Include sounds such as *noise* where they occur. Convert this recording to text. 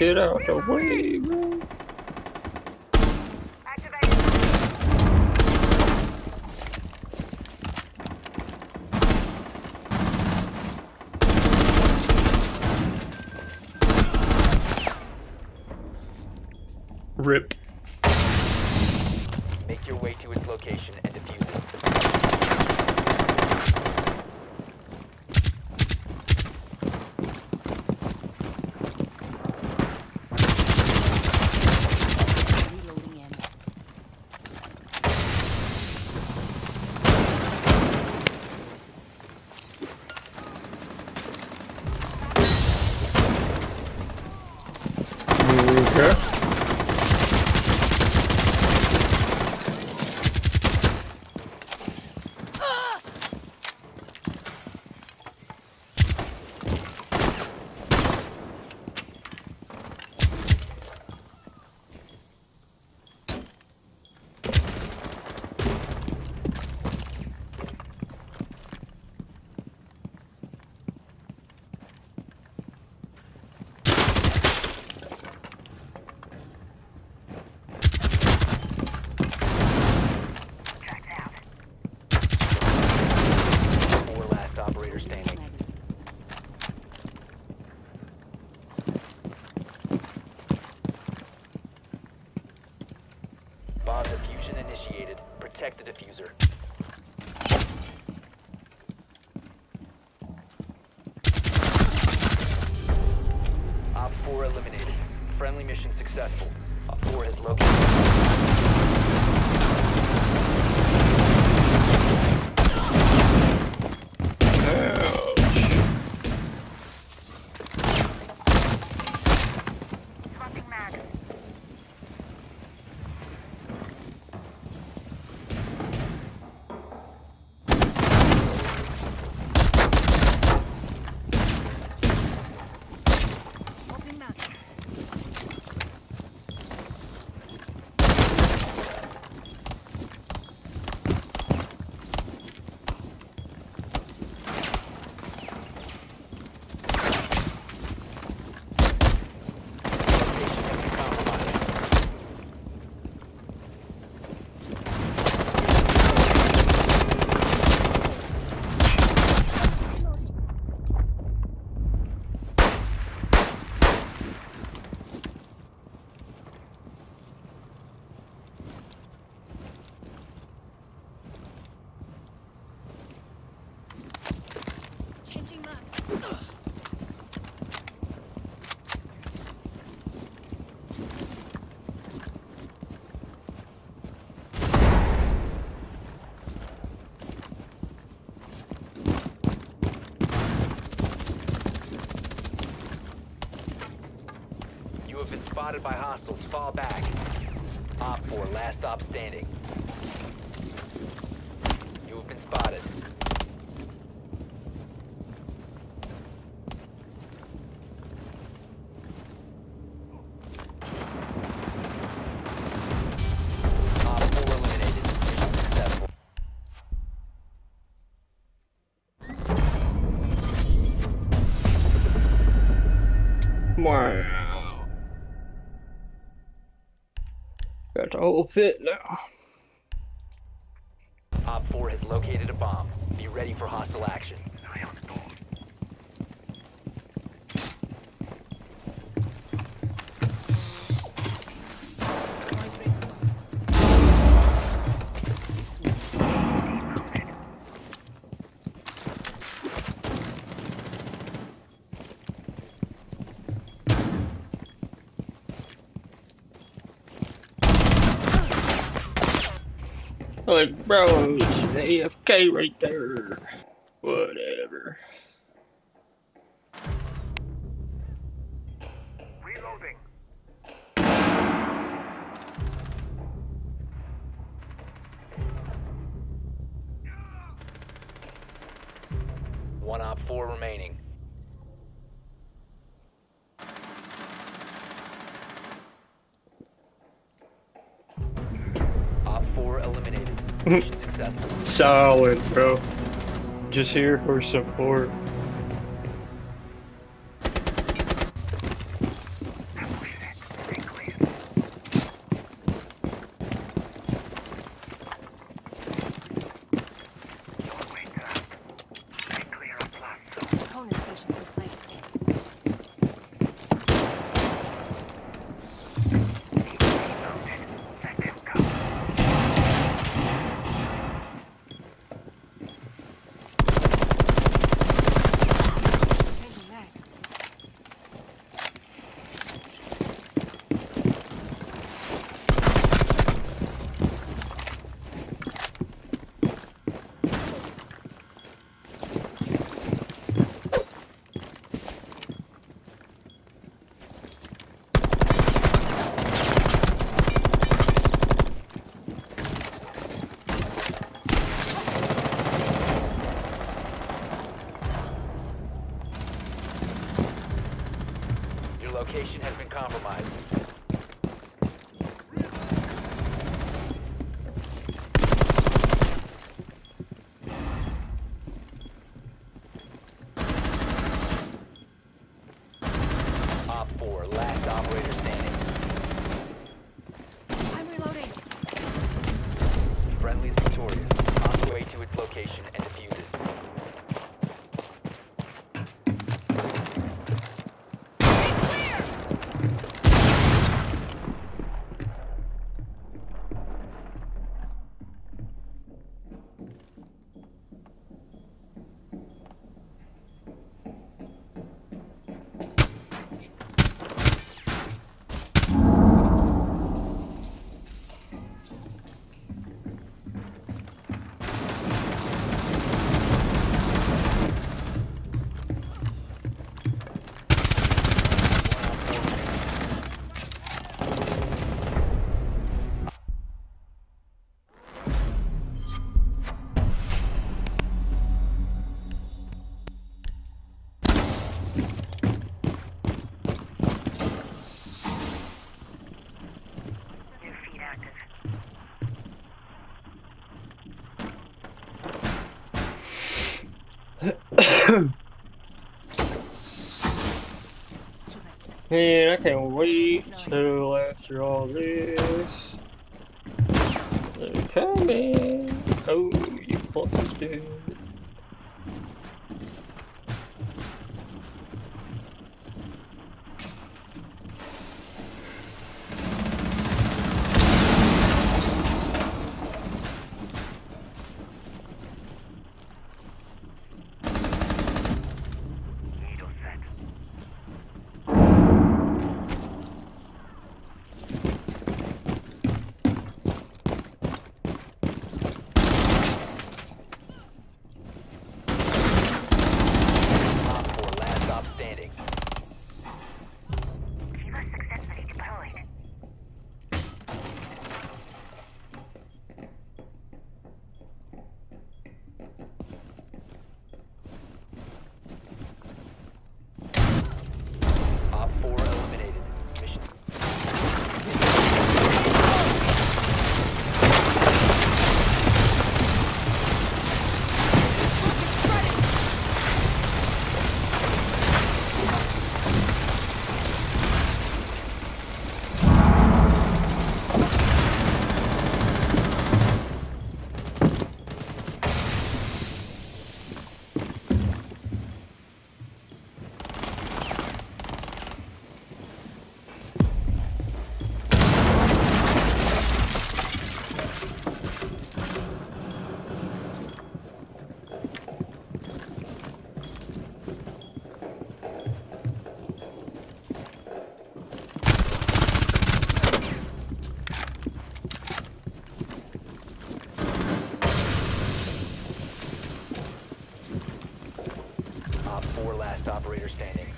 Get out the way. Rip. Make your way to its location and defuse it. 4 eliminated. Friendly mission successful. Op 4 has located. Swapping mags. Location has been compromised. Changing mags. You have been spotted by hostiles. Fall back. Op 4, last stop standing. The fit now. Op 4 has located a bomb. Be ready for hostile action. Like, bro, it's AFK right there. Whatever. One Op 4 remaining. *laughs* Solid, bro. Just here for support. Your location has been compromised. Op 4, last operator standing. I'm reloading. Friendly is victorious. On the way to its location and defuse it. Man, I can't wait till after all this. They're coming. Oh, you fuckers do. Operator standing.